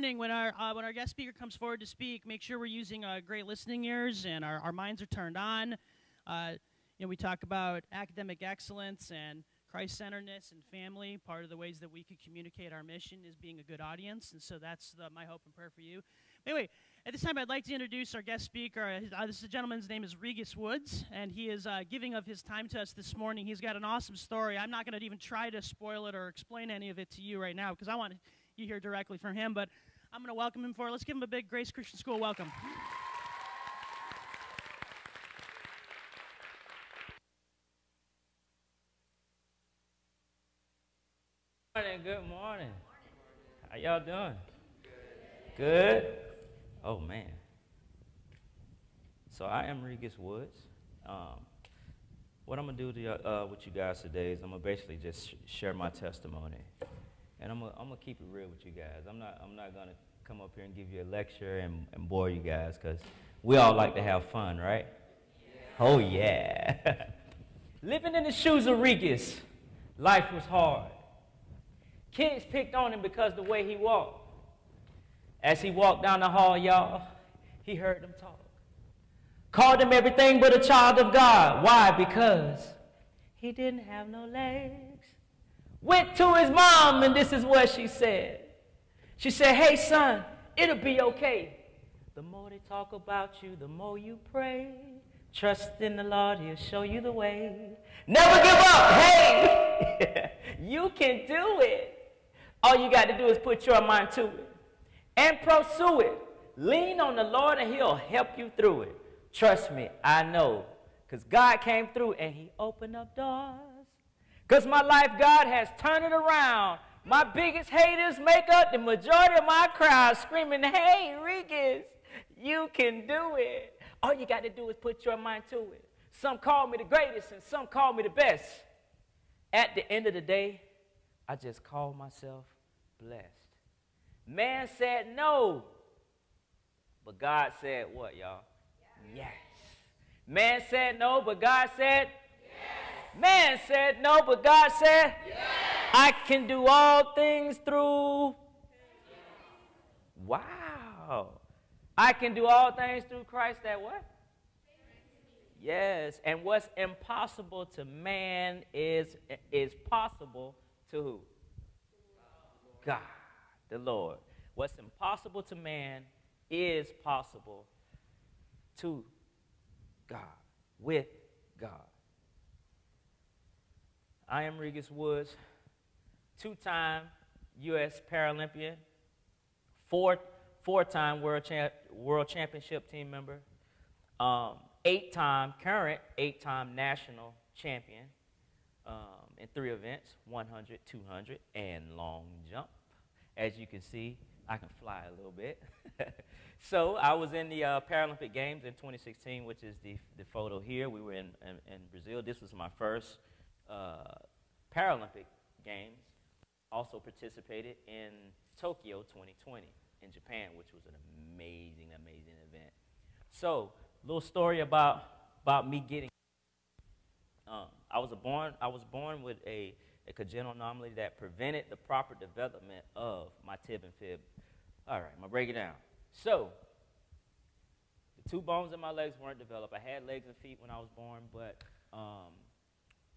morning, when our, uh, when our guest speaker comes forward to speak, make sure we're using uh, great listening ears and our, our minds are turned on. Uh, you know, we talk about academic excellence and Christ centeredness and family. Part of the ways that we could communicate our mission is being a good audience, and so that's the, my hope and prayer for you. Anyway, at this time, I'd like to introduce our guest speaker. Uh, this gentleman's name is Regas Woods, and he is uh, giving of his time to us this morning. He's got an awesome story. I'm not going to even try to spoil it or explain any of it to you right now because I want you hear directly from him. But I'm going to welcome him for. Let's give him a big Grace Christian School welcome. morning. Good morning. How y'all doing? Good. Oh man. So I am Regas Woods. Um, what I'm gonna do to, uh, with you guys today is I'm gonna basically just sh- share my testimony, and I'm gonna, I'm gonna keep it real with you guys. I'm not I'm not gonna come up here and give you a lecture and, and bore you guys because we all like to have fun, right? Yeah. Oh yeah. Living in the shoes of Regas, life was hard. Kids picked on him because the way he walked. As he walked down the hall, y'all, he heard them talk. Called him everything but a child of God. Why? Because he didn't have no legs. Went to his mom, and this is what she said. She said, Hey, son, it'll be okay. The more they talk about you, the more you pray. Trust in the Lord, He'll show you the way. Never give up. Hey, you can do it. All you got to do is put your mind to it and pursue it. Lean on the Lord and He'll help you through it. Trust me, I know. Because God came through and He opened up doors. Because my life, God has turned it around. My biggest haters make up the majority of my crowd screaming, Hey, Regas, you can do it. All you got to do is put your mind to it. Some call me the greatest and some call me the best. At the end of the day, I just call myself blessed. Man said no, but God said what, y'all? Yes. yes. Man said no, but God said. Man said no, but God said yes. I can do all things through. Wow. I can do all things through Christ that what? Yes, and what's impossible to man is, is possible to who? God, the Lord. What's impossible to man is possible to God, with God. I am Regas Woods, two time U.S. Paralympian, four, four time world, champ, world Championship team member, um, eight time, current eight time national champion um, in three events 100, 200, and long jump. As you can see, I can fly a little bit. so I was in the uh, Paralympic Games in 2016, which is the, the photo here. We were in, in, in Brazil. This was my first uh, Paralympic Games. Also participated in Tokyo 2020 in Japan, which was an amazing, amazing event. So, little story about about me getting. Um, I was born. I was born with a, a congenital anomaly that prevented the proper development of my tib and fib. All right, I'm gonna break it down. So, the two bones in my legs weren't developed. I had legs and feet when I was born, but um,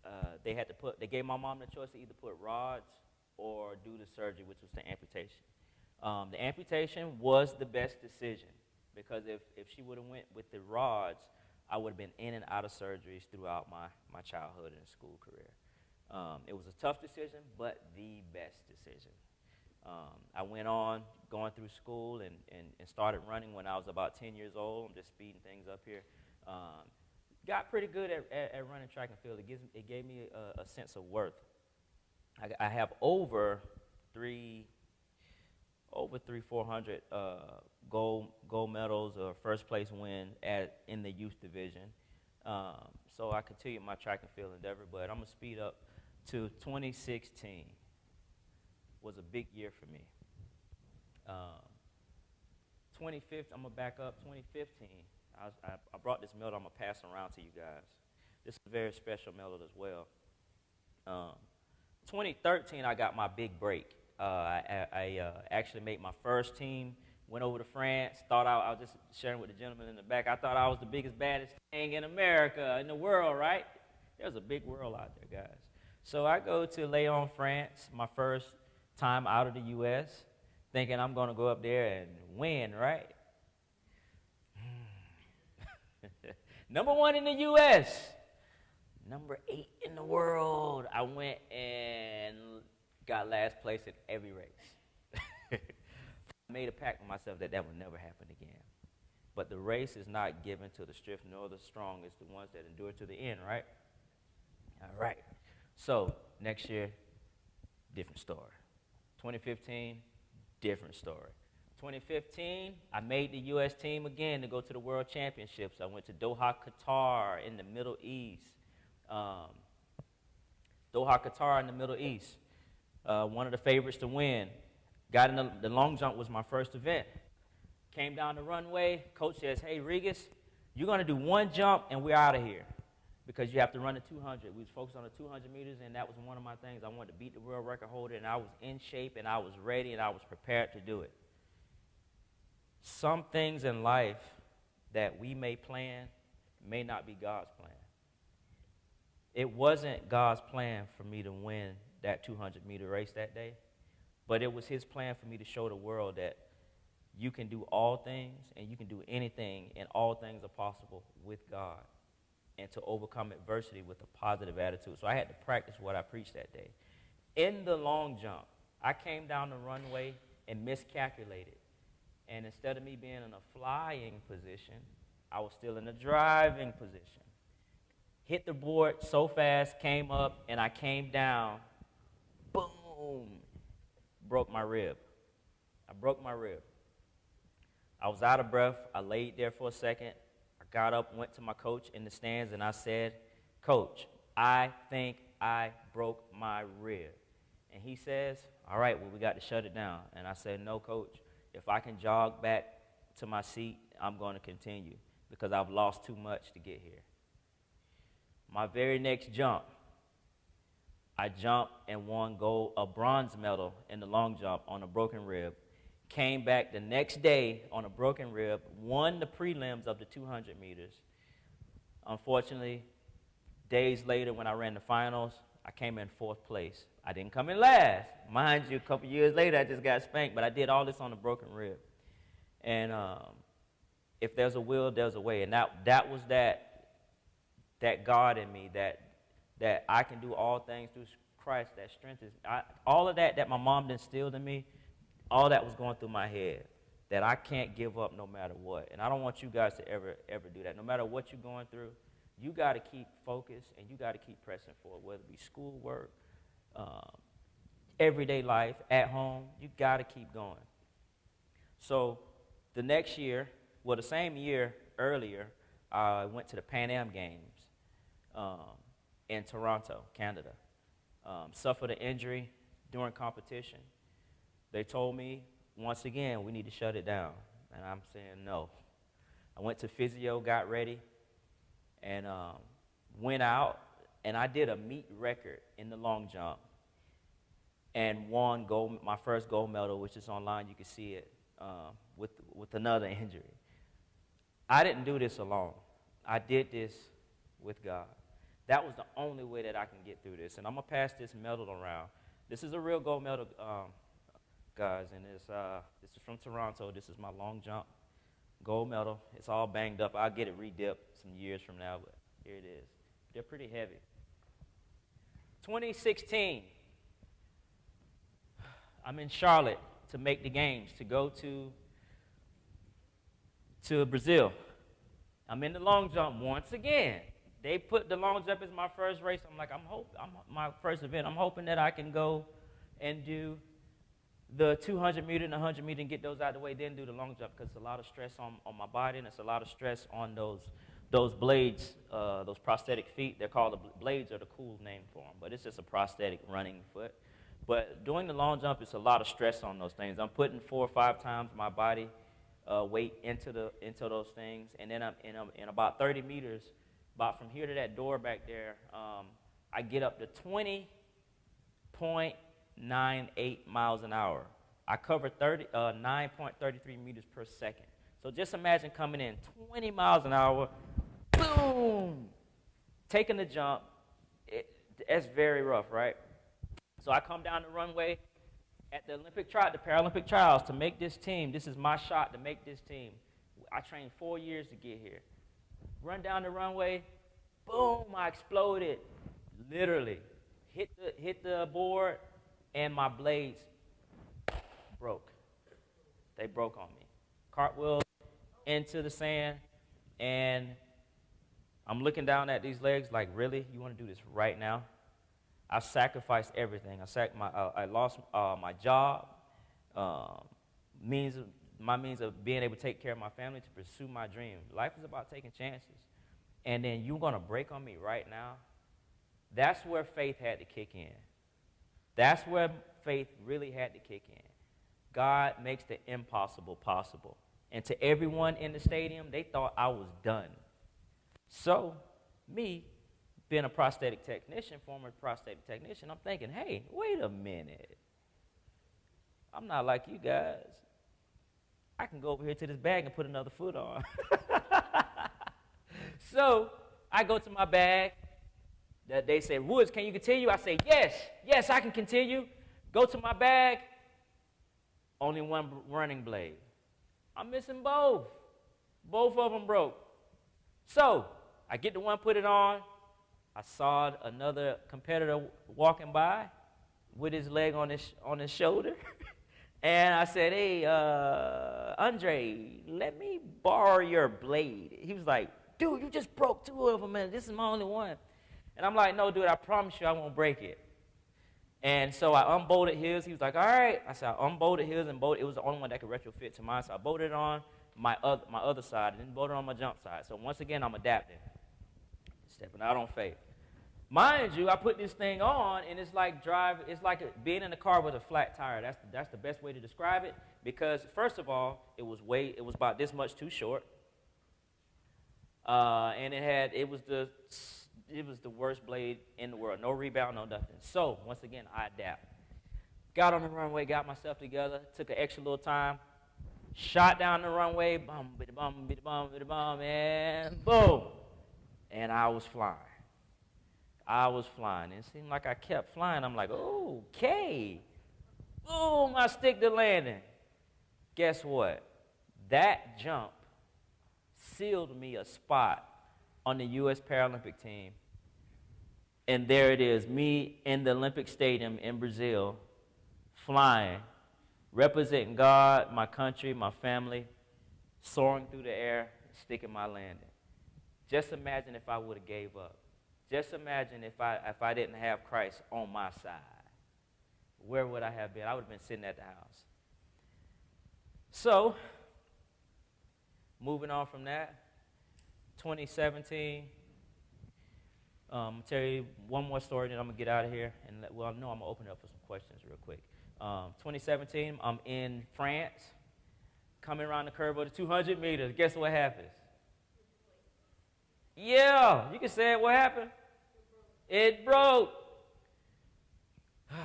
uh, they had to put. They gave my mom the choice to either put rods or do the surgery, which was the amputation. Um, the amputation was the best decision because if, if she would have went with the rods, I would have been in and out of surgeries throughout my, my childhood and school career. Um, it was a tough decision, but the best decision. Um, I went on going through school and, and, and, started running when I was about 10 years old. I'm just speeding things up here. Um, got pretty good at, at, at, running track and field. It, gives, it gave me a, a sense of worth. I, I, have over three, over three, four hundred uh, gold gold medals or first place win at in the youth division. Um, so I continued my track and field endeavor, but I'm gonna speed up to 2016 was a big year for me. Um, 2015, I'm gonna back up. 2015, I, I, brought this medal. I'm gonna pass around to you guys. This is a very special medal as well. Um, 2013, I got my big break. Uh, I, I uh, actually made my first team. Went over to France. Thought I, I was just sharing with the gentleman in the back. I thought I was the biggest, baddest thing in America, in the world, right? There's a big world out there, guys. So I go to Lyon, France, my first time out of the U.S., thinking I'm going to go up there and win, right? Number one in the U.S., number eight in the world. I went and got last place in every race. I made a pact with myself that that would never happen again. But the race is not given to the swift nor the strong. It's the ones that endure to the end, right? All right. So next year, different story. 2015, different story. 2015, I made the U.S. team again to go to the World Championships. I went to Doha, Qatar in the Middle East. Um, Doha, Qatar in the Middle East. Uh, one of the favorites to win. Got in the, the long jump was my first event. Came down the runway. Coach says, "Hey, Regas, you're going to do one jump and we're out of here." because you have to run the 200. We was focused on the 200 meters, and that was one of my things. I wanted to beat the world record holder, and I was in shape, and I was ready, and I was prepared to do it. Some things in life that we may plan may not be God's plan. It wasn't God's plan for me to win that 200 meter race that day, but it was His plan for me to show the world that you can do all things and you can do anything, and all things are possible with God and to overcome adversity with a positive attitude. So I had to practice what I preached that day. In the long jump, I came down the runway and miscalculated. And instead of me being in a flying position, I was still in a driving position. Hit the board so fast, came up, and I came down. Boom! Broke my rib. I broke my rib. I was out of breath. I laid there for a second I got up, went to my coach in the stands, and I said, Coach, I think I broke my rib. And he says, All right, well, we got to shut it down. And I said, No, coach, if I can jog back to my seat, I'm going to continue because I've lost too much to get here. My very next jump, I jumped and won gold, a bronze medal in the long jump on a broken rib came back the next day on a broken rib, won the prelims of the 200 meters. Unfortunately, days later when I ran the finals, I came in fourth place. I didn't come in last. Mind you, a couple years later, I just got spanked, but I did all this on a broken rib. And um, if there's a will, there's a way. And that, that was that, that God in me, that, that I can do all things through Christ that strengthens. I, all of that that my mom instilled in me, all that was going through my head that I can't give up no matter what. And I don't want you guys to ever, ever do that. No matter what you're going through, you got to keep focused and you got to keep pressing forward, whether it be schoolwork, um, everyday life, at home. You got to keep going. So the next year, well, the same year earlier, I went to the Pan Am Games um, in Toronto, Canada. Um, suffered an injury during competition. They told me, once again, we need to shut it down. And I'm saying no. I went to physio, got ready, and um, went out, and I did a meet record in the long jump and won gold, my first gold medal, which is online. You can see it uh, with, with another injury. I didn't do this alone. I did this with God. That was the only way that I can get through this. And I'm going to pass this medal around. This is a real gold medal um, guys, and it's uh, this is from Toronto. This is my long jump gold medal. It's all banged up. I'll get it redipped some years from now, but here it is. They're pretty heavy. 2016, I'm in Charlotte to make the games to go to to Brazil. I'm in the long jump once again. They put the long jump as my first race. I'm like, I'm hope I'm my first event. I'm hoping that I can go and do the 200 meter and 100 meter and get those out of the way, then do the long jump because it's a lot of stress on, on my body and it's a lot of stress on those, those blades, uh, those prosthetic feet. They're called the blades are the cool name for them, but it's just a prosthetic running foot. But doing the long jump, it's a lot of stress on those things. I'm putting four or five times my body uh, weight into, the, into those things, and then I'm in, in about 30 meters, about from here to that door back there, um, I get up to 20.98 miles an hour. I cover 30, uh, 9.33 meters per second. So just imagine coming in 20 miles an hour, boom, taking the jump. It, that's very rough, right? So I come down the runway at the Olympic trial, the Paralympic trials to make this team. This is my shot to make this team. I trained four years to get here. Run down the runway, boom, I exploded. Literally. Hit the, hit the board, and my blades broke. They broke on me. Cartwheel into the sand, and I'm looking down at these legs like, really? You want to do this right now? I sacrificed everything. I, sac- my, uh, I lost uh, my job, uh, means of, my means of being able to take care of my family, to pursue my dream. Life is about taking chances. And then you're going to break on me right now? That's where faith had to kick in. That's where faith really had to kick in. God makes the impossible possible. And to everyone in the stadium, they thought I was done. So, me, being a prosthetic technician, former prosthetic technician, I'm thinking, hey, wait a minute. I'm not like you guys. I can go over here to this bag and put another foot on. so I go to my bag. That they say, Woods, can you continue? I say, yes, yes, I can continue. Go to my bag. Only one running blade. I'm missing both. Both of them broke. So I get the one, put it on. I saw another competitor walking by with his leg on his, on his shoulder. and I said, Hey, uh, Andre, let me borrow your blade. He was like, Dude, you just broke two of them, and this is my only one. And I'm like, No, dude, I promise you I won't break it. And so I unbolted his. He was like, All right. I said, I unbolted his and bolted. It was the only one that could retrofit to mine. So I bolted it on my other, my other side and then bolted on my jump side. So once again, I'm adapting, stepping out on faith. Mind you, I put this thing on, and it's like drive. It's like a, being in a car with a flat tire. That's the, that's the best way to describe it. Because first of all, it was way it was about this much too short, uh, and it had it was the it was the worst blade in the world. No rebound, no nothing. So once again, I adapt. Got on the runway, got myself together, took an extra little time, shot down the runway, bum, biddy, bum, biddy, bum, biddy, bum, and boom, and I was flying. I was flying. It seemed like I kept flying. I'm like, okay. Boom, I stick the landing. Guess what? That jump sealed me a spot on the U.S. Paralympic team. And there it is, me in the Olympic Stadium in Brazil, flying, representing God, my country, my family, soaring through the air, sticking my landing. Just imagine if I would have gave up. Just imagine if I, if I didn't have Christ on my side. Where would I have been? I would have been sitting at the house. So, moving on from that, 2017, um, tell you one more story, then I'm to get out of here. And let, well, I know I'm to open it up for some questions real quick. Um, 2017, I'm in France, coming around the curve of the 200 meters. Guess what happens? Yeah, you can say it. What happened? It broke.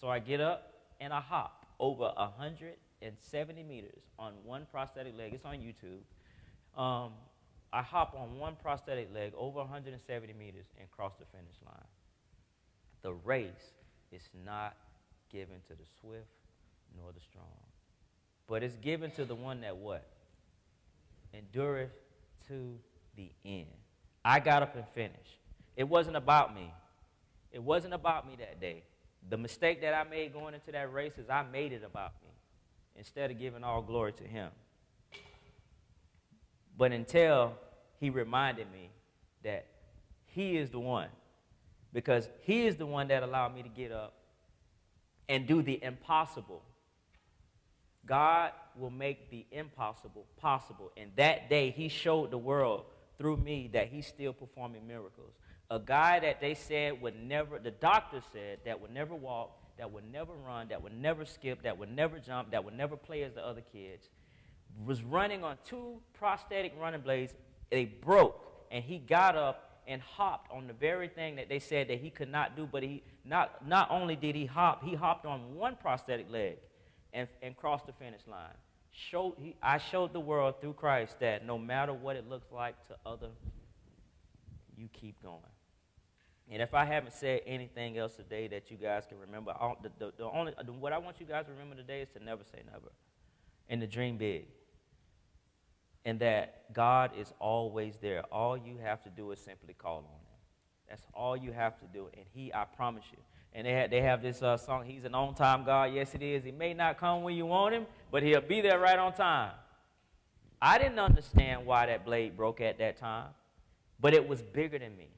so I get up and I hop over 170 meters on one prosthetic leg. It's on YouTube. Um, I hop on one prosthetic leg over 170 meters and cross the finish line. The race is not given to the swift nor the strong, but it's given to the one that what? Endureth to the end. I got up and finished. It wasn't about me. It wasn't about me that day. The mistake that I made going into that race is I made it about me instead of giving all glory to Him. But until He reminded me that He is the one, because He is the one that allowed me to get up and do the impossible. God will make the impossible possible. And that day, He showed the world through me that he's still performing miracles. A guy that they said would never, the doctor said that would never walk, that would never run, that would never skip, that would never jump, that would never play as the other kids, was running on two prosthetic running blades. They broke, and he got up and hopped on the very thing that they said that he could not do, but he not, not only did he hop, he hopped on one prosthetic leg and, and crossed the finish line. Showed, he, I showed the world through Christ that no matter what it looks like to other, you keep going. And if I haven't said anything else today that you guys can remember, the, the, the only, what I want you guys to remember today is to never say never and to dream big. And that God is always there. All you have to do is simply call on Him. That's all you have to do. And He, I promise you. And they, have, they have this uh, song, He's an on time God. Yes, it is. He may not come when you want Him, but He'll be there right on time. I didn't understand why that blade broke at that time, but it was bigger than me.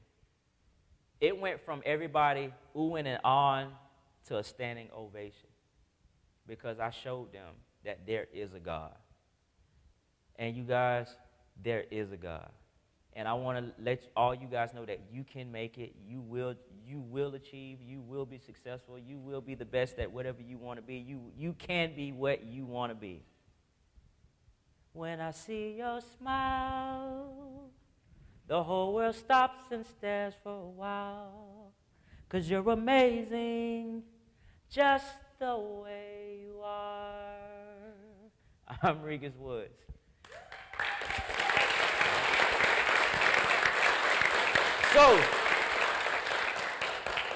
It went from everybody oohing and on to a standing ovation because I showed them that there is a God. And you guys, there is a God. And I want to let all you guys know that you can make it. You will, you will achieve. You will be successful. You will be the best at whatever you want to be. You, you can be what you want to be. When I see your smile, the whole world stops and stares for a while. Cause you're amazing just the way you are. I'm Regas Woods. So,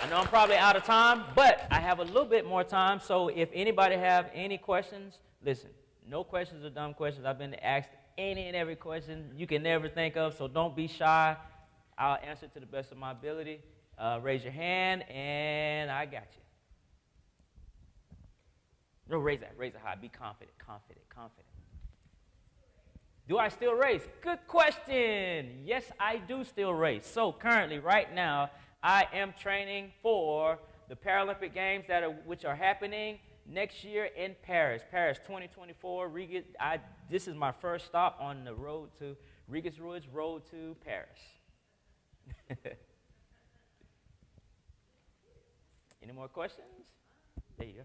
I know I'm probably out of time, but I have a little bit more time. So if anybody have any questions, listen, no questions are dumb questions. I've been asked any and every question you can never think of, so don't be shy. I'll answer to the best of my ability. Uh, raise your hand, and I got you. No, raise that. Raise it high. Be confident, confident, confident. Do I still race? Good question. Yes, I do still race. So currently, right now, I am training for the Paralympic Games that are, which are happening next year in Paris. Paris 2024. Regas, I, this is my first stop on the road to Regas Woods Road to Paris. Any more questions? There you go.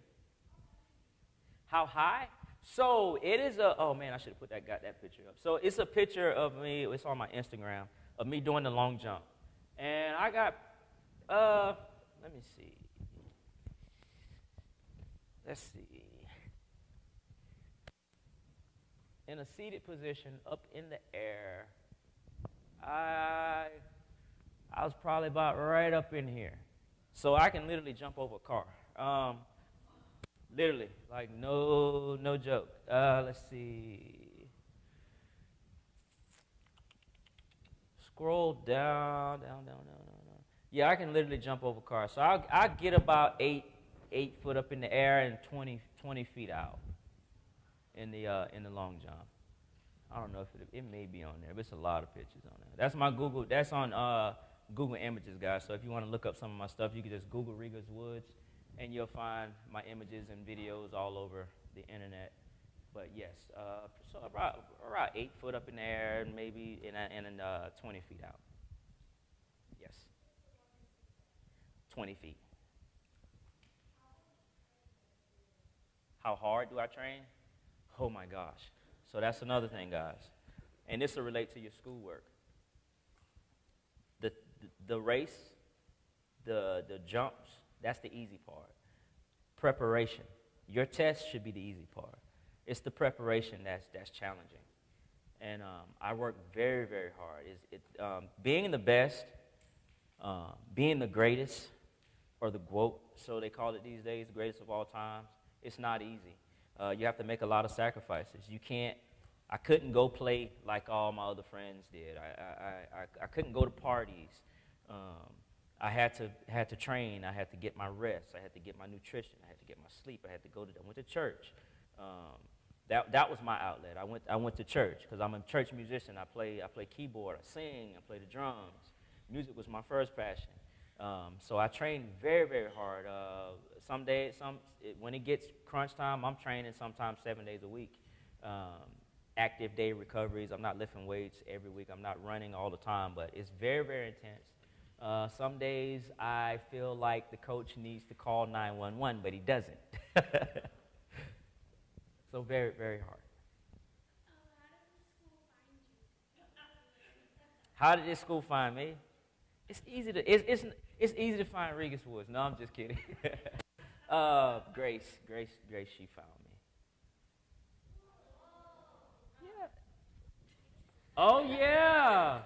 How high? So it is a, oh man, I should have put that, got that picture up. So it's a picture of me, it's on my Instagram, of me doing the long jump. And I got, uh, let me see. Let's see. In a seated position, up in the air, I, I was probably about right up in here. So I can literally jump over a car. Um, Literally, like no, no joke. Uh, let's see. Scroll down, down, down, down, down, down. Yeah, I can literally jump over cars. So I I get about eight eight foot up in the air and 20, 20 feet out in the uh, in the long jump. I don't know if it, it may be on there, but it's a lot of pictures on there. That's my Google. That's on uh, Google Images, guys. So if you want to look up some of my stuff, you can just Google Regas Woods and you'll find my images and videos all over the internet. But yes, uh, so about, around eight foot up in the air, and maybe in, a, in a, uh, 20 feet out. Yes, 20 feet. How hard do I train? Oh my gosh. So that's another thing, guys. And this will relate to your schoolwork. The, the, the race, the, the jumps, that's the easy part. Preparation. Your test should be the easy part. It's the preparation that's, that's challenging. And um, I work very, very hard. It's, it, um, being the best, uh, being the greatest, or the GWOAT, so they call it these days, the greatest of all times, it's not easy. Uh, you have to make a lot of sacrifices. You can't, I couldn't go play like all my other friends did. I, I, I, I couldn't go to parties. Um, I had to, had to train. I had to get my rest. I had to get my nutrition. I had to get my sleep. I had to go to, I went to church. Um, that, that was my outlet. I went, I went to church because I'm a church musician. I play, I play keyboard, I sing, I play the drums. Music was my first passion. Um, so I train very, very hard. Uh, some days, some, it, when it gets crunch time, I'm training sometimes seven days a week. Um, active day recoveries. I'm not lifting weights every week. I'm not running all the time, but it's very, very intense. Uh, some days I feel like the coach needs to call 911, but he doesn't. so very, very hard. how did this school find me? It's easy to, it's, it's, it's easy to find Regas Woods. No, I'm just kidding. uh, Grace, Grace, Grace, she found me. Yeah. Oh yeah.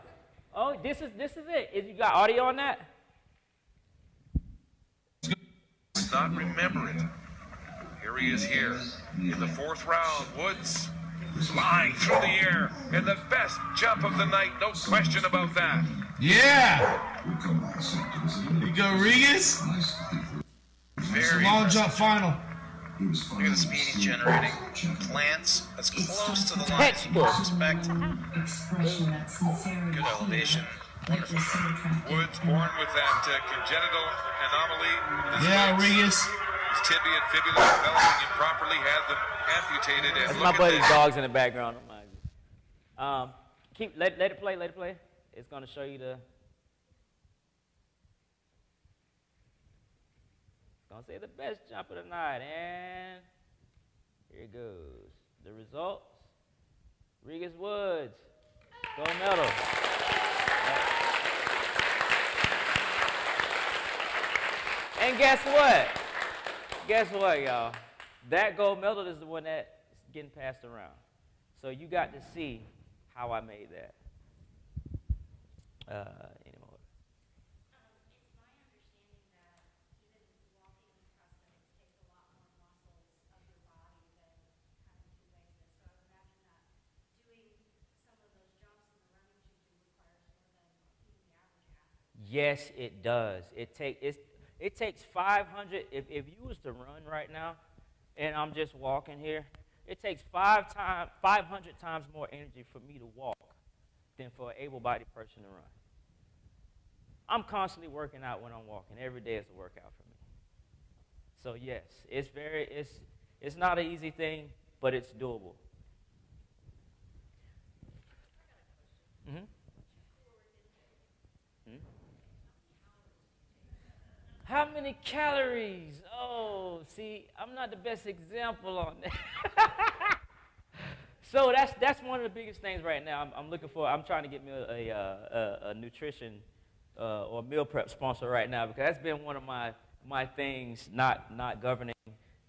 Oh, this is this is it. Is you got audio on that? Not remember it. Here he is here in the fourth round. Woods flying through the air in the best jump of the night. No question about that. Yeah. You go Regas. Very Long jump final. Look at the speed he's generating. Plants as close to the line as you can expect. Good elevation. Wonderful. Woods born with that uh, congenital anomaly. Yeah, legs. Regas. His tibia and fibula developing improperly, had them amputated. And That's look my buddy's this. dogs in the background. Don't mind me. Um, keep let let it play. Let it play. It's gonna show you the. It's gonna say the best jump of the night, and here it goes. The results: Regas Woods, gold medal. And guess what? Guess what, y'all? That gold medal is the one that's getting passed around. So you got to see how I made that. Uh, anymore. Yes, it does. It take it's, it takes 500. If, if you was to run right now, and I'm just walking here, it takes five time 500 times more energy for me to walk than for an able-bodied person to run. I'm constantly working out when I'm walking. Every day is a workout for me. So yes, it's very it's it's not an easy thing, but it's doable. hmm How many calories? Oh, see, I'm not the best example on that. so that's that's one of the biggest things right now. I'm, I'm looking for. I'm trying to get me a, a, a, a nutrition uh, or meal prep sponsor right now because that's been one of my my things. Not not governing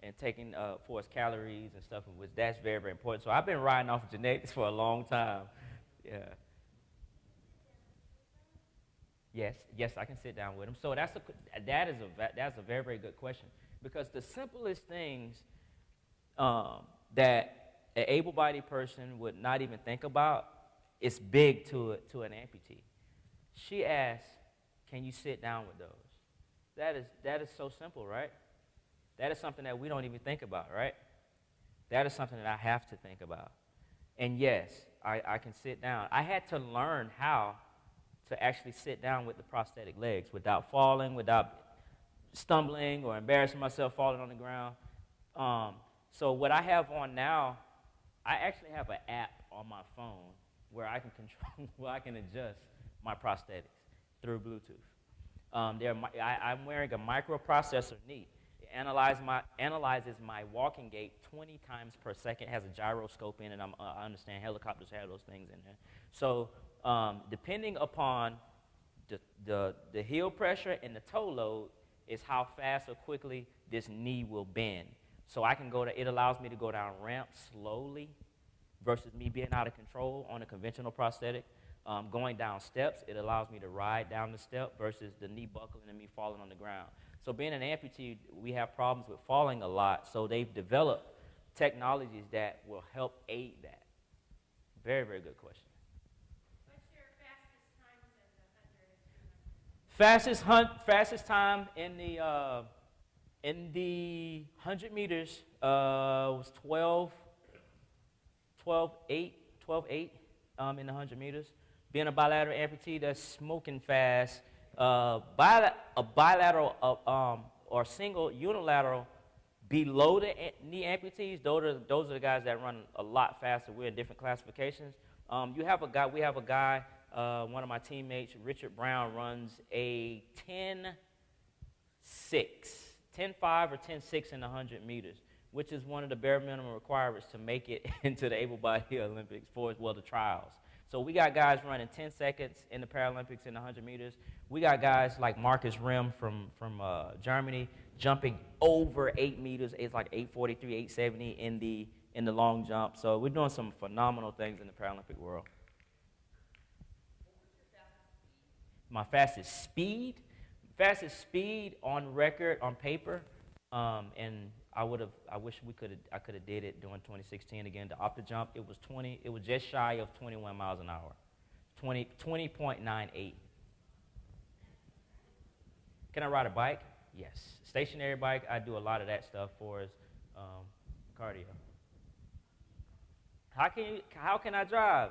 and taking uh, for its calories and stuff, which that's very very important. So I've been riding off of genetics for a long time. Yeah. Yes, yes, I can sit down with him. So that's a that is a that's a very very good question because the simplest things um, that an able-bodied person would not even think about is big to a, to an amputee. She asked, "Can you sit down with those?" That is that is so simple, right? That is something that we don't even think about, right? That is something that I have to think about. And yes, I, I can sit down. I had to learn how to actually sit down with the prosthetic legs without falling, without stumbling or embarrassing myself falling on the ground. Um, so what I have on now, I actually have an app on my phone where I can control, where I can adjust my prosthetics through Bluetooth. Um, I, I'm wearing a microprocessor knee. It analyze my, analyzes my walking gait 20 times per second, has a gyroscope in it. Uh, I understand helicopters have those things in there. So um, depending upon the, the, the heel pressure and the toe load is how fast or quickly this knee will bend. So I can go to, it allows me to go down ramps slowly versus me being out of control on a conventional prosthetic. Um, going down steps, it allows me to ride down the step versus the knee buckling and me falling on the ground. So being an amputee, we have problems with falling a lot. So they've developed technologies that will help aid that. Very, very good question. Fastest hunt, fastest time in the uh, in the 100 meters uh, was 12, 12, 8, 12, 8 um, in the 100 meters. Being a bilateral amputee, that's smoking fast. Uh, bila- a bilateral uh, um, or single unilateral below the knee amputees, those are, those are the guys that run a lot faster. We're in different classifications. Um, you have a guy, we have a guy, uh, one of my teammates, Richard Browne, runs a 10 6, 10 5 or 10 6 in the 100 meters, which is one of the bare minimum requirements to make it into the able bodied Olympics for, well, the trials. So we got guys running 10 seconds in the Paralympics in the 100 meters. We got guys like Markus Rehm from, from uh, Germany jumping over 8 meters. It's like 843, 870 in the, in the long jump. So we're doing some phenomenal things in the Paralympic world. My fastest speed? Fastest speed on record, on paper, um, and I would have. I wish we could. I could have did it during 2016 again. The the jump, it was 20. It was just shy of 21 miles an hour, 20 20.98. Can I ride a bike? Yes. Stationary bike. I do a lot of that stuff for us, um, cardio. How can you? How can I drive?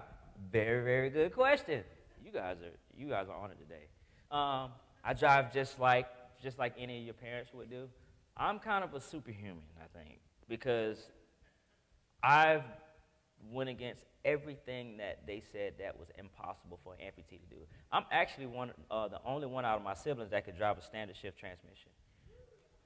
Very very good question. You guys are you guys are on it today. Um, I drive just like just like any of your parents would do. I'm kind of a superhuman, I think, because I've went against everything that they said that was impossible for an amputee to do. I'm actually one, uh, the only one out of my siblings that could drive a standard shift transmission.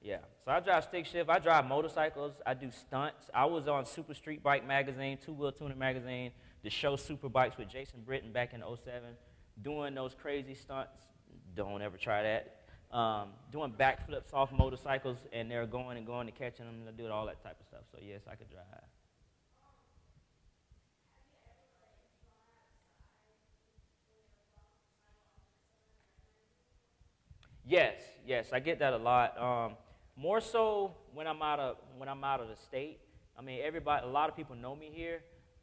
Yeah, so I drive stick shift. I drive motorcycles. I do stunts. I was on Super Street Bike magazine, Two Wheel Tuning magazine, the show Super Bikes with Jason Britton back in 07, doing those crazy stunts. Don't ever try that um, doing backflips off motorcycles, and they're going and going and catching them and doing all that type of stuff. So yes, I could drive. Yes, yes, I get that a lot. Um, more so when I'm out of when I'm out of the state. I mean, everybody, a lot of people know me here,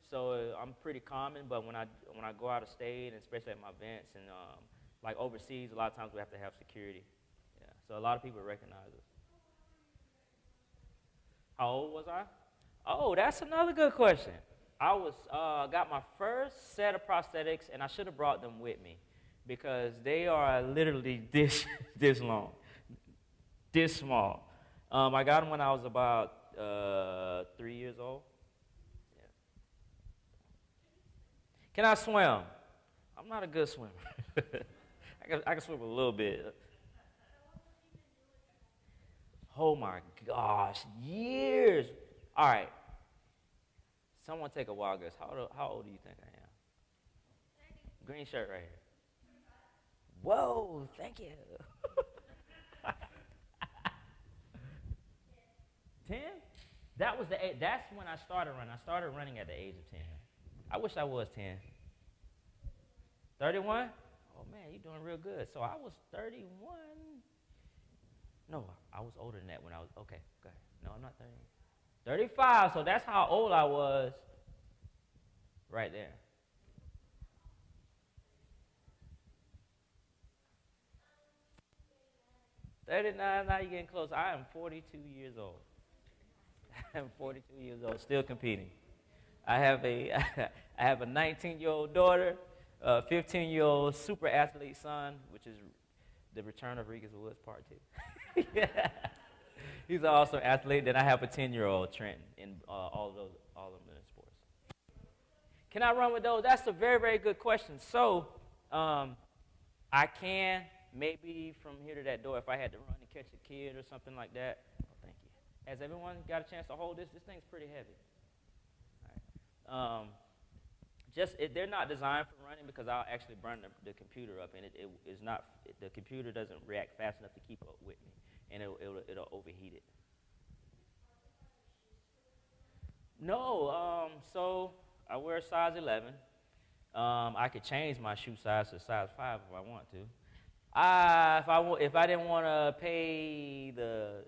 so uh, I'm pretty common. But when I when I go out of state, and especially at my events and um, like overseas, a lot of times we have to have security. So a lot of people recognize us. How old was I? Oh, that's another good question. I was uh, got my first set of prosthetics, and I should have brought them with me because they are literally this this long, this small. Um, I got them when I was about uh, three years old. Yeah. Can I swim? I'm not a good swimmer. I, can, I can swim a little bit. Oh my gosh, years. All right. Someone take a wild guess. How old, how old do you think I am? Green shirt right here. Whoa, thank you. 10? That was the age, that's when I started running. I started running at the age of 10. I wish I was 10. 31? Oh man, you're doing real good. So I was 31 no, I was older than that when I was, okay, go ahead. No, I'm not 30. 35, so that's how old I was right there. Thirty-nine. Now you're getting close. I am 42 years old. I am 42 years old, still competing. I have a I have a 19-year-old daughter, a 15-year-old super athlete son, which is the return of Regas Woods Part Two. yeah. He's also an athlete. Then I have a 10 year old Trent in uh, all of those, all of them in sports. Can I run with those? That's a very, very good question. So, um, I can maybe from here to that door if I had to run and catch a kid or something like that. Oh, thank you. Has everyone got a chance to hold this? This thing's pretty heavy. Um, just it, they're not designed for running because I'll actually burn the, the computer up, and it, it is not. It, the computer doesn't react fast enough to keep up with me and it'll, it'll, it'll overheat it. No, um, so I wear a size 11. Um, I could change my shoe size to size 5 if I want to. I, if, I, if I didn't want to pay the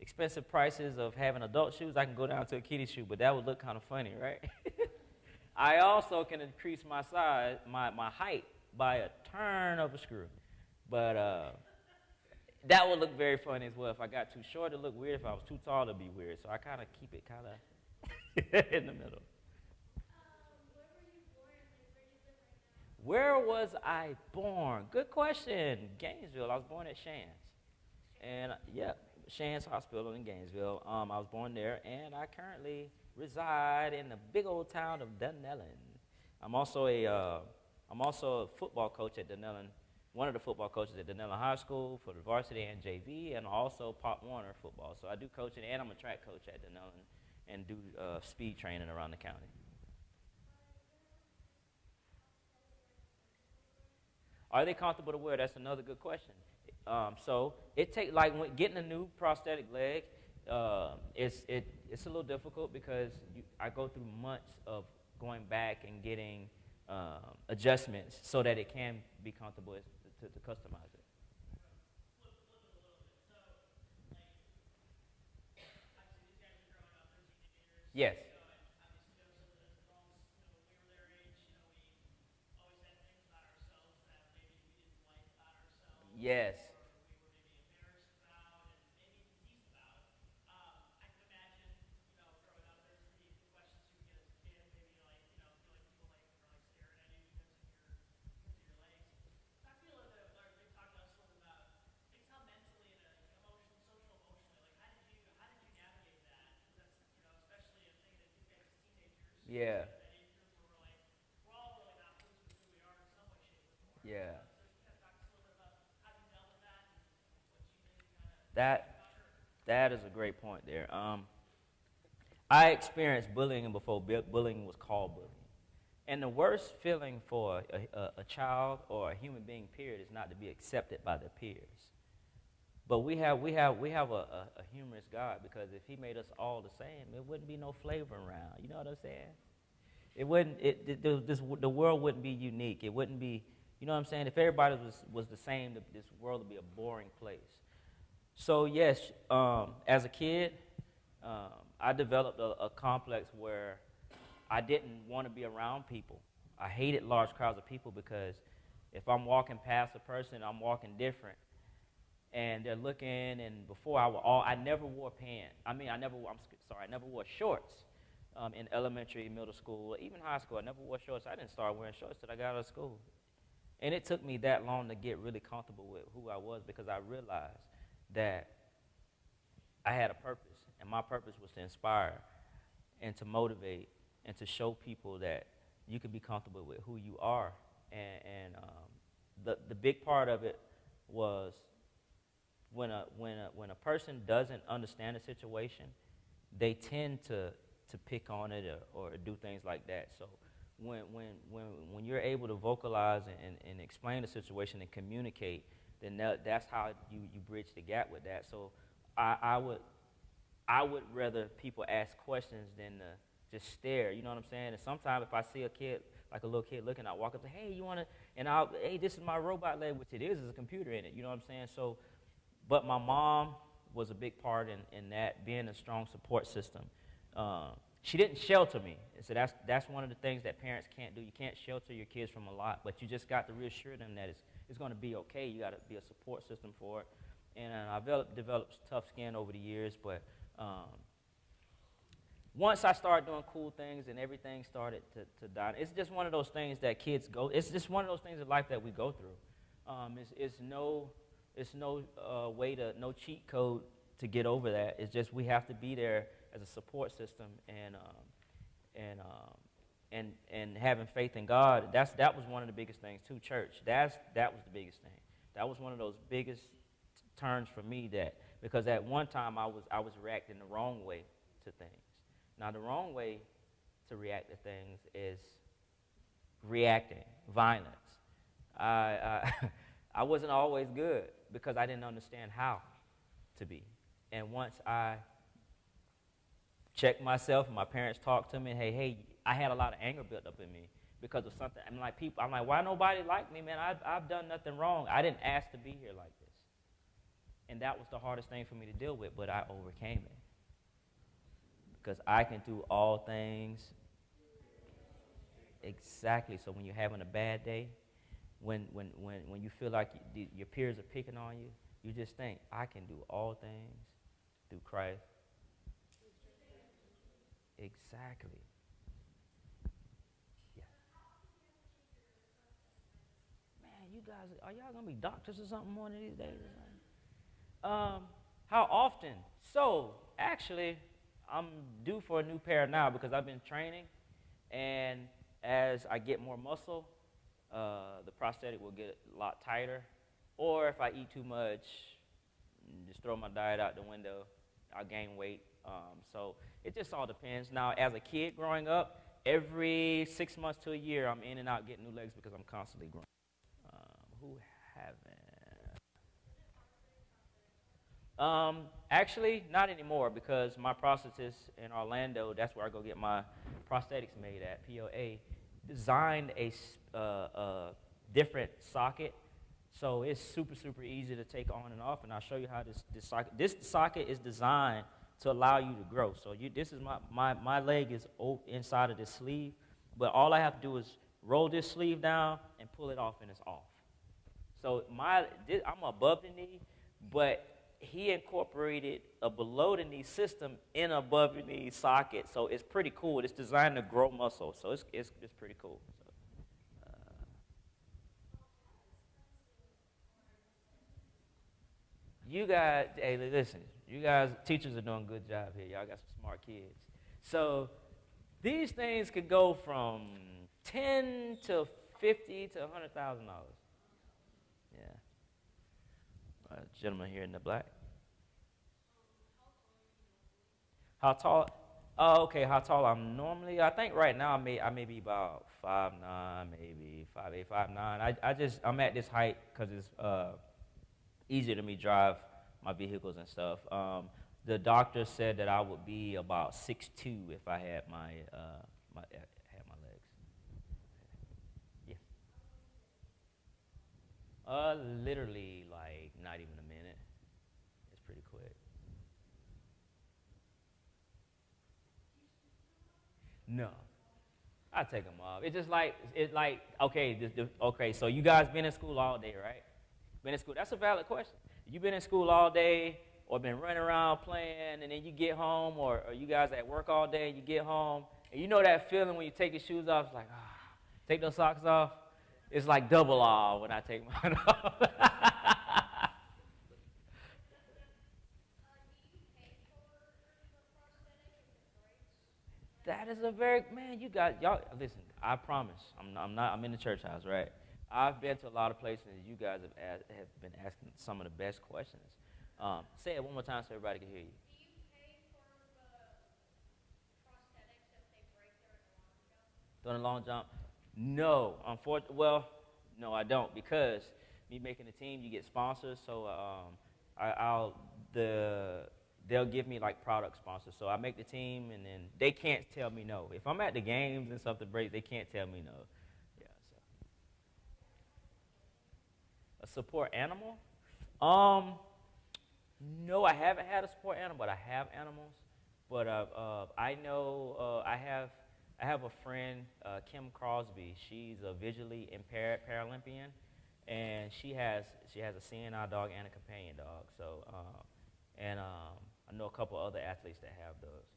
expensive prices of having adult shoes, I can go down to a kiddie shoe, but that would look kind of funny, right? I also can increase my size, my, my height by a turn of a screw. But uh, that would look very funny as well. If I got too short, it'd look weird. If I was too tall, it'd be weird. So I kind of keep it kind of in the middle. Where was I born? Good question. Gainesville. I was born at Shands. And yeah, Shands Hospital in Gainesville. Um, I was born there, and I currently reside in the big old town of Dunnellon. I'm also a am uh, also a football coach at Dunnellon one of the football coaches at Dunnellon High School for the varsity and JV, and also Pop Warner football. So I do coaching, and I'm a track coach at Dunnellon and do uh, speed training around the county. Are they comfortable to wear? That's another good question. Um, so it take like when, getting a new prosthetic leg. Uh, it's it, it's a little difficult because you, I go through months of going back and getting um, adjustments so that it can be comfortable to, to customize it. Yes. Yes. That that is a great point there. Um, I experienced bullying before bullying was called bullying. And the worst feeling for a, a, a, child or a human being, period, is not to be accepted by their peers. But we have, we have, we have a, a, a humorous God because if He made us all the same, it wouldn't be no flavor around. You know what I'm saying? It wouldn't. It, it, this, the world wouldn't be unique. It wouldn't be. You know what I'm saying? If everybody was was the same, this world would be a boring place. So yes, um, as a kid, um, I developed a, a complex where I didn't want to be around people. I hated large crowds of people because if I'm walking past a person, I'm walking different and they're looking. And before I were all, I never wore pants. I mean, I never. I'm sorry, I never wore shorts um, in elementary, middle school, even high school. I never wore shorts. I didn't start wearing shorts till I got out of school. And it took me that long to get really comfortable with who I was because I realized that I had a purpose, and my purpose was to inspire and to motivate and to show people that you can be comfortable with who you are. And, and um, the, the big part of it was when a, when, a, when a person doesn't understand a situation, they tend to, to pick on it or, or do things like that. So when, when, when, when you're able to vocalize and, and explain the situation and communicate, then that, that's how you, you bridge the gap with that. So I, I, would, I would rather people ask questions than to just stare. You know what I'm saying? And sometimes if I see a kid, like a little kid looking, I walk up to, hey, you want to, and I'll, hey, this is my robot leg, which it is, there's a computer in it. You know what I'm saying? So but my mom was a big part in, in that, being a strong support system. Uh, she didn't shelter me. So that's, that's one of the things that parents can't do. You can't shelter your kids from a lot, but you just got to reassure them that it's, it's going to be okay. You got to be a support system for it. And uh, I developed, developed tough skin over the years, but um, once I started doing cool things and everything started to, to die, it's just one of those things that kids go, it's just one of those things in life that we go through. Um, it's, it's no it's no uh, way to, no cheat code to get over that. It's just we have to be there as a support system and, um, and, um, and, and having faith in God. That's, that was one of the biggest things, too, church. That's, that was the biggest thing. That was one of those biggest turns for me that, because at one time I was, I was reacting the wrong way to things. Now, the wrong way to react to things is reacting, violence. I, I, I wasn't always good because I didn't understand how to be. And once I checked myself, and my parents talked to me, hey, hey, I had a lot of anger built up in me because of something. I'm like, people, I'm like, why nobody like me, man? I've, I've done nothing wrong. I didn't ask to be here like this. And that was the hardest thing for me to deal with, but I overcame it. Because I can do all things exactly. So when you're having a bad day, when, when, when, when you feel like you, your peers are picking on you, you just think, I can do all things through Christ. Exactly. Yeah. Man, you guys, are y'all to be doctors or something one of these days? Um, how often? So, actually, I'm due for a new pair now because I've been training, and as I get more muscle, uh, the prosthetic will get a lot tighter. Or if I eat too much, just throw my diet out the window, I'll gain weight. Um, so it just all depends. Now, as a kid growing up, every six months to a year, I'm in and out getting new legs because I'm constantly growing. Um, who haven't? Um, actually, not anymore because my prosthetist in Orlando, that's where I go get my prosthetics made at, POA, designed a uh, uh, different socket. So it's super, super easy to take on and off. And I'll show you how this, this socket, this socket is designed to allow you to grow. So you, this is my, my, my leg is inside of this sleeve, but all I have to do is roll this sleeve down and pull it off and it's off. So my, this, I'm above the knee, but he incorporated a below the knee system in above the knee socket. So it's pretty cool. It's designed to grow muscle. So it's, it's, it's pretty cool. Uh, you guys, hey, listen, you guys, teachers are doing a good job here. Y'all got some smart kids. So these things could go from 10 to 50 to $100,000. uh, gentleman here in the black. How tall? Oh, okay. How tall I'm normally? I think right now I may I may be about five nine, maybe five eight, five nine. I I just I'm at this height because it's uh, easier to me drive my vehicles and stuff. Um, the doctor said that I would be about six two if I had my uh, my had my legs. Yeah. Uh, literally like not even a minute. It's pretty quick. No. I take them off. It's just like it's like okay, this, this, okay. So you guys been in school all day, right? Been in school. That's a valid question. You've been in school all day, or been running around playing, and then you get home, or, or you guys at work all day, and you get home, and you know that feeling when you take your shoes off. It's like ah, take those socks off. It's like double awe when I take mine off. That is a very man. You got y'all. Listen, I promise. I'm I'm not. I'm in the church house, right? I've been to a lot of places. And you guys have asked, have been asking some of the best questions. Um, say it one more time so everybody can hear you. During the long jump? No, unfortunately. Well, no, I don't because me making the team, you get sponsors. So um, I, I'll the they'll give me like product sponsors. So I make the team, and then they can't tell me no. If I'm at the games and stuff to break, they can't tell me no. Yeah. So a support animal? Um, no, I haven't had a support animal, but I have animals. But uh, uh, I know uh, I have I have a friend, uh, Kym Crosby. She's a visually impaired Paralympian, and she has she has a seeing eye dog and a companion dog. So, uh, and um, I know a couple other athletes that have those.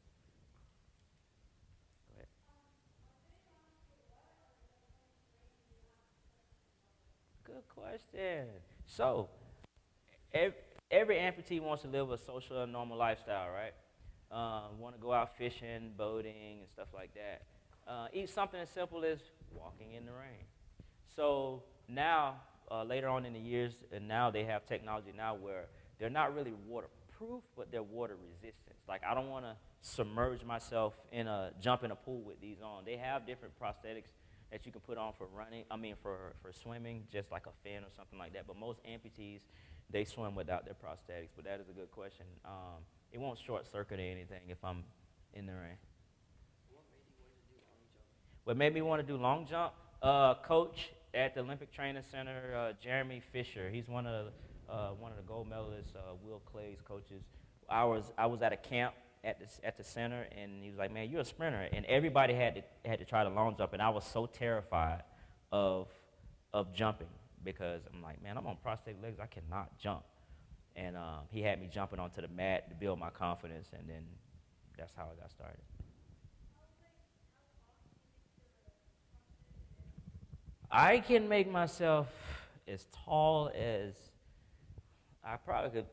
Good question. So, every, every amputee wants to live a social and normal lifestyle, right? Um, want to go out fishing, boating, and stuff like that. Uh, eat something as simple as walking in the rain. So now, uh, later on in the years, and now they have technology now where they're not really waterproof, but they're water resistant. Like I don't want to submerge myself in a jump in a pool with these on. They have different prosthetics that you can put on for running. I mean for for swimming, just like a fin or something like that. But most amputees they swim without their prosthetics. But that is a good question. Um, it won't short circuit anything if I'm in the rain. What made me want to do long jump? Uh, coach at the Olympic Training Center, uh, Jeremy Fisher. He's one of the uh, one of the gold medalists, uh, Will Clay's coaches. I was I was at a camp at the at the center, and he was like, "Man, you're a sprinter," and everybody had to had to try the long jump, and I was so terrified of of jumping because I'm like, "Man, I'm on prosthetic legs, I cannot jump." And um, he had me jumping onto the mat to build my confidence, and then that's how I got started. I can make myself as tall as I probably could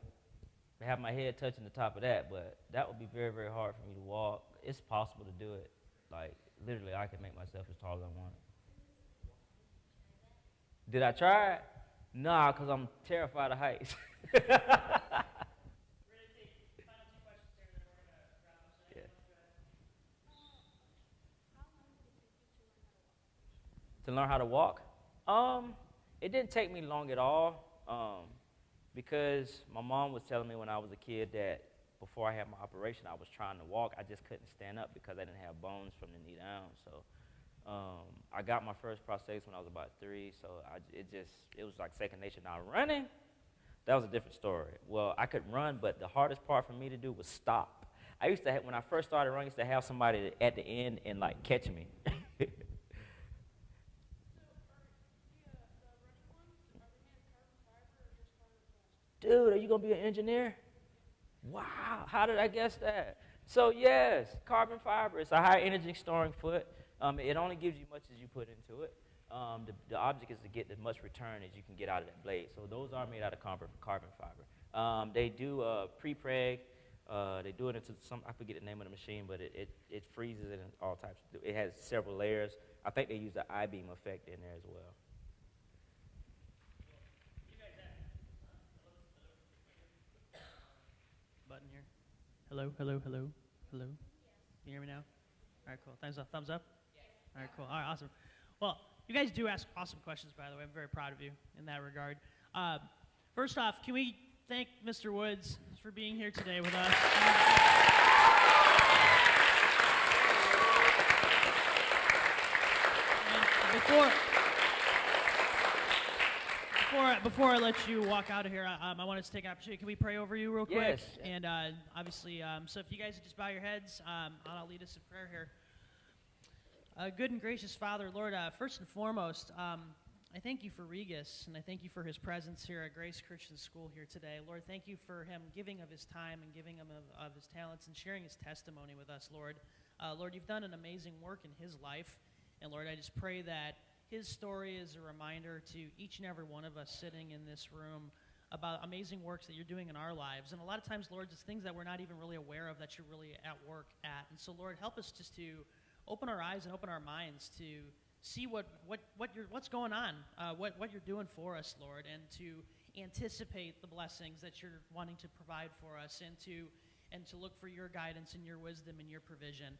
have my head touching the top of that, but that would be very, very hard for me to walk. It's possible to do it. Like, literally, I can make myself as tall as I want. Did I try it? Nah, because I'm terrified of heights. To learn how to walk? Um, it didn't take me long at all um, because my mom was telling me when I was a kid that before I had my operation, I was trying to walk. I just couldn't stand up because I didn't have bones from the knee down. So um, I got my first prosthetics when I was about three. So I, it just it was like second nature. Now running, that was a different story. Well, I could run, but the hardest part for me to do was stop. I used to have, when I first started running, I used to have somebody at the end and like catch me. Dude, are you gonna be an engineer? Wow, how did I guess that? So yes, carbon fiber. It's a high energy storing foot. Um, it only gives you much as you put into it. Um, the, the, object is to get as much return as you can get out of that blade. So those are made out of carbon, fiber. Um, they do uh, pre-preg. Uh, they do it into some, I forget the name of the machine, but it, it, it freezes it in all types. It has several layers. I think they use the I-beam effect in there as well. Button here. Hello, hello, hello, hello. Can You hear me now? All right, cool. Thumbs up. Thumbs up. All right, cool. All right, awesome. Well, you guys do ask awesome questions, by the way. I'm very proud of you in that regard. Uh, first off, can we thank Mr. Woods for being here today with us? And before, before, before I let you walk out of here, um, I wanted to take an opportunity. Can we pray over you real quick? Yes. And uh, obviously, um, so if you guys would just bow your heads, um, I'll lead us in prayer here. Uh, good and gracious Father, Lord, uh, first and foremost, um, I thank you for Regas, and I thank you for his presence here at Grace Christian School here today. Lord, thank you for him giving of his time and giving him of, of his talents and sharing his testimony with us, Lord. Uh, Lord, you've done an amazing work in his life, and Lord, I just pray that his story is a reminder to each and every one of us sitting in this room about amazing works that you're doing in our lives. And a lot of times, Lord, it's things that we're not even really aware of that you're really at work at. And so, Lord, help us just to open our eyes and open our minds to see what, what, what you're, what's going on, uh, what, what you're doing for us, Lord, and to anticipate the blessings that you're wanting to provide for us and to, and to look for your guidance and your wisdom and your provision.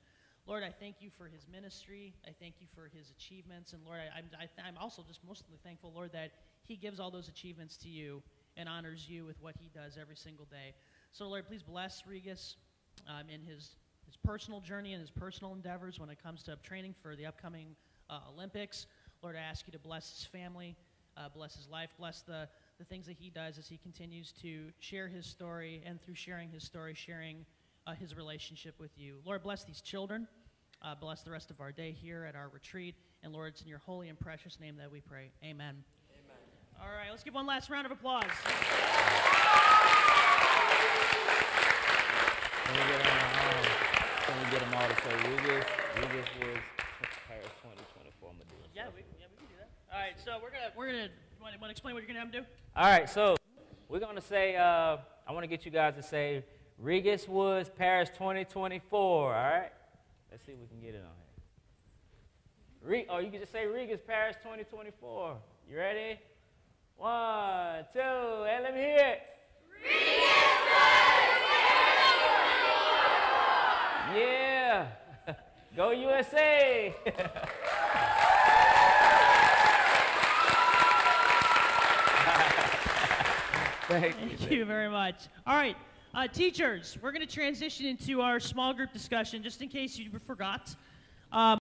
Lord, I thank you for his ministry. I thank you for his achievements. And Lord, I, I'm, I, I'm also just mostly thankful, Lord, that he gives all those achievements to you and honors you with what he does every single day. So, Lord, please bless Regas um, in his, his personal journey and his personal endeavors when it comes to training for the upcoming uh, Olympics. Lord, I ask you to bless his family, uh, bless his life, bless the, the things that he does as he continues to share his story, and through sharing his story, sharing uh, his relationship with you. Lord, bless these children. Uh, bless the rest of our day here at our retreat. And Lord, it's in your holy and precious name that we pray. Amen. Amen. All right, let's give one last round of applause. Can we get, um, can we get them all to say Regas? Regas Woods Paris 2024. I'm gonna do it. Yeah, we, yeah, we can do that. All right, so we're gonna we're gonna want to explain what you're gonna have them do. All right, so we're gonna say. Uh, I want to get you guys to say Regas Woods Paris 2024. All right. Let's see if we can get it on here. Re- oh, you can just say Regas Paris 2024. You ready? One, two, and let me hear it. Regas Woods, 2024. Yeah. Go USA. Thank you. Thank you very much. All right, uh, teachers, we're going to transition into our small group discussion just in case you forgot. Um,